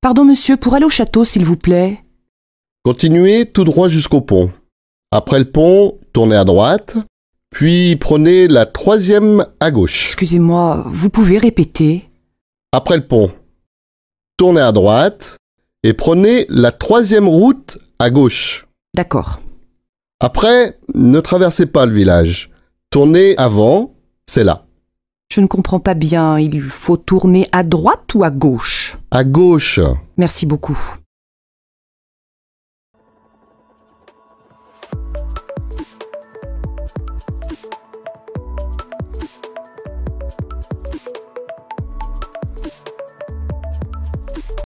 Pardon, monsieur, pour aller au château, s'il vous plaît. Continuez tout droit jusqu'au pont. Après le pont, tournez à droite, puis prenez la troisième à gauche. Excusez-moi, vous pouvez répéter? Après le pont, tournez à droite et prenez la troisième route à gauche. D'accord. Après, ne traversez pas le village. Tournez avant, c'est là. Je ne comprends pas bien. Il faut tourner à droite ou à gauche? À gauche. Merci beaucoup.